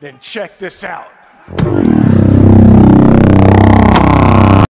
Then check this out.